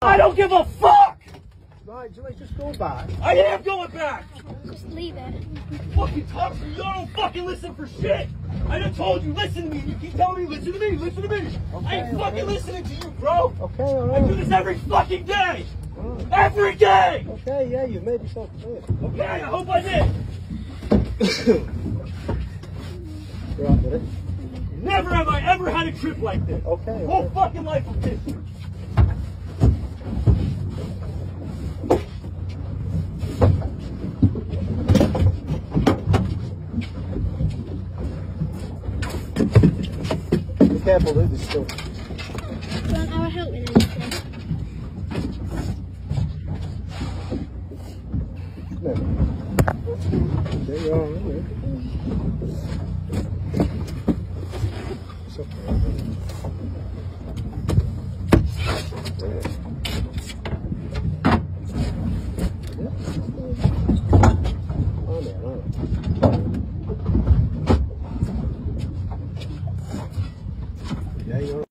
I don't give a fuck! Right, Julie, just go back. I am going back! Just leave it. Fucking talk to me, you don't fucking listen for shit! I done told you, listen to me, and you keep telling me, listen to me, listen to me! I ain't fucking okay. listening to you, bro! Okay, all right. I do this every fucking day! Alright. Every day! Okay, yeah, you've made yourself clear. Okay, I hope I did! Right, buddy. Never have I ever had a trip like this! Okay, Whole okay. fucking life of history! Careful, Luke, there's still. You want our help with anything? No. Okay, you're alright, Luke. It's okay. Yeah. Oh, man, alright. Yeah, you're